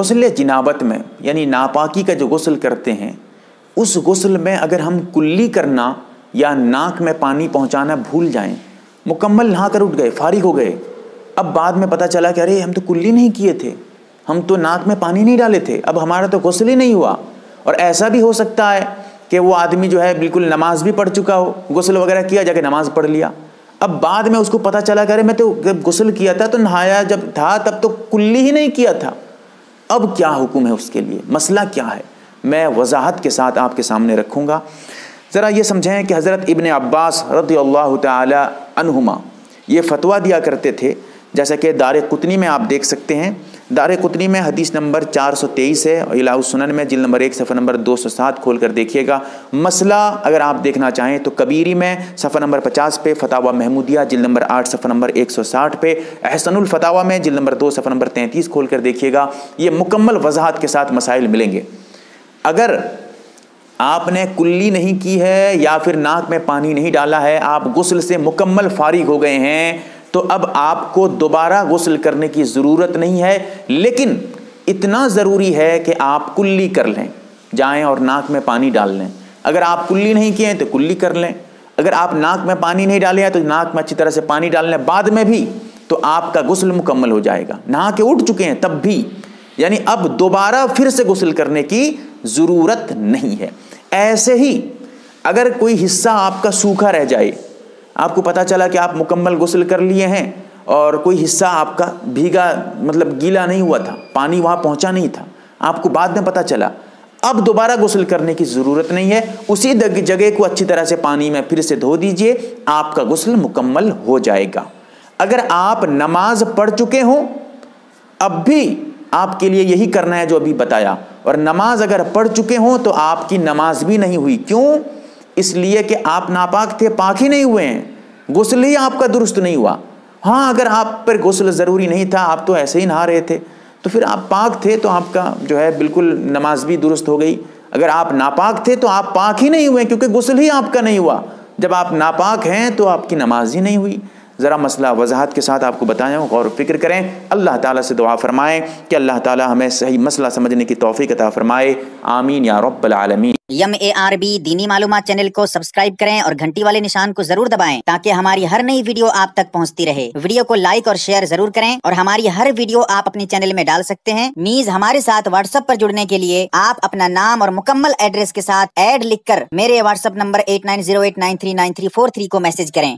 غسل جنابت میں یعنی ناپاکی کا جو غسل کرتے ہیں، اس غسل میں اگر ہم کلی کرنا یا ناک میں پانی پہنچانا بھول جائیں، مکمل نہا کر اٹھ گئے، فارغ ہو گئے، اب بعد میں پتہ چلا کہ ارے، ہم تو کلی نہیں کیے تھے، ہم تو ناک میں پانی نہیں ڈالے تھے، اب ہمارا تو غسل ہی نہیں ہوا۔ اور ایسا بھی ہو سکتا ہے کہ وہ آدمی جو ہے بالکل نماز بھی پڑھ چکا ہو، غسل وغیرہ کیا، جا کے نماز پڑھ لیا۔ اب بعد میں اس کو پتہ چلا کہ ارے، میں تو جب غسل کیا تھا تو نہایا، جب تھا تب تو کلی ہی نہیں کیا تھا۔ اب کیا حکم ہے اس کے لیے؟ مسئلہ کیا ہے؟ میں وضاحت کے ساتھ آپ کے سامنے رکھوں گا۔ ذرا یہ سمجھیں کہ حضرت ابن عباس رضی اللہ تعالی عنہما یہ فتویٰ دیا کرتے تھے، جیسا کہ دار قطنی میں آپ دیکھ سکتے ہیں۔ دار قطنی میں حدیث نمبر چار سو تیئیس ہے، الہ السنن میں جل نمبر ایک، صفحہ نمبر دو سو سات کھول کر دیکھیے گا۔ مسئلہ اگر آپ دیکھنا چاہیں تو کبیری میں صفحہ نمبر پچاس پہ فتح محمودیہ جل نمبر آٹھ، صفحہ نمبر ایک سو ساٹھ پہ، احسن الفتاوہ میں جل نمبر دو، صفحہ نمبر تینتیس کھول کر دیکھیے گا۔ یہ مکمل وضاحت کے ساتھ مسائل ملیں گے۔ اگر آپ نے کلی نہیں کی ہے یا پھر ناک میں پانی نہیں ڈالا ہے، آپ غسل سے مکمل فارغ ہو گئے ہیں تو اب آپ کو دوبارہ غسل کرنے کی ضرورت نہیں ہے، لیکن اتنا ضروری ہے کہ آپ کلی کر لیں۔ جائیں اور ناک میں پانی ڈال لیں۔ اگر آپ کلی نہیں کیے ہیں تو کلی کر لیں۔ اگر آپ ناک میں پانی نہیں ڈالے ہیں تو ناک میں اچھی طرح سے پانی ڈال لیں بعد میں بھی تو آپ کا غسل مکمل ہو جائے گا۔ نہا کے اٹھ چکے ہیں تب بھی۔ یعنی اب دوبارہ پھر سے غسل کرنے کی ضرورت نہیں ہے۔ ایسے ہی اگر کوئی حصہ آپ کا سوکھا رہ جائے آپ کو پتہ چلا کہ آپ مکمل غسل کر لیے ہیں اور کوئی حصہ آپ کا بھیگا مطلب گیلا نہیں ہوا تھا، پانی وہاں پہنچا نہیں تھا۔ آپ کو بعد میں پتہ چلا، اب دوبارہ غسل کرنے کی ضرورت نہیں ہے۔ اسی جگہ کو اچھی طرح سے پانی میں پھر سے دھو دیجیے، آپ کا غسل مکمل ہو جائے گا۔ اگر آپ نماز پڑھ چکے ہوں، اب بھی آپ کے لیے یہی کرنا ہے جو ابھی بتایا۔ اور نماز اگر پڑھ چکے ہوں تو آپ کی نماز بھی نہیں ہوئی۔ کیوں؟ اس لیے کہ آپ ناپاک تھے، پاک ہی نہیں ہوئے ہیں۔ غسل ہی آپ کا درست نہیں ہوا۔ ہاں اگر آپ پر غسل ضروری نہیں تھا، آپ تو ایسے ہی نہا رہے تھے۔ تو پھر آپ پاک تھے تو آپ کا جو ہے بالکل نماز بھی درست ہو گئی۔ اگر آپ ناپاک تھے تو آپ پاک ہی نہیں ہوئے، کیونکہ غسل ہی آپ کا نہیں ہوا۔ جب آپ ناپاک ہیں تو آپ کی نماز ہی نہیں ہوئی۔ ذرا مسئلہ وضاحت کے ساتھ آپ کو بتائیں، غور و فکر کریں۔ اللہ تعالیٰ سے دعا فرمائیں کہ اللہ تعالیٰ ہمیں صحیح مسئلہ سمجھنے کی توفیق عطا فرمائے۔ آمین یا رب العالمین۔ یم اے آر بی دینی معلومات چینل کو سبسکرائب کریں اور گھنٹی والے نشان کو ضرور دبائیں تاکہ ہماری ہر نئی ویڈیو آپ تک پہنچتی رہے۔ ویڈیو کو لائک اور شیئر ضرور کریں اور ہماری ہر ویڈیو آپ اپنے چینل میں ڈال سکتے ہیں۔ نیز ہمارے ساتھ واٹس اپ پر جڑنے کے لیے آپ اپنا نام اور مکمل ایڈریس کے ساتھ ایڈ لکھ کر میرے WhatsApp number eight nine zero eight nine three nine three four three کو میسج کریں۔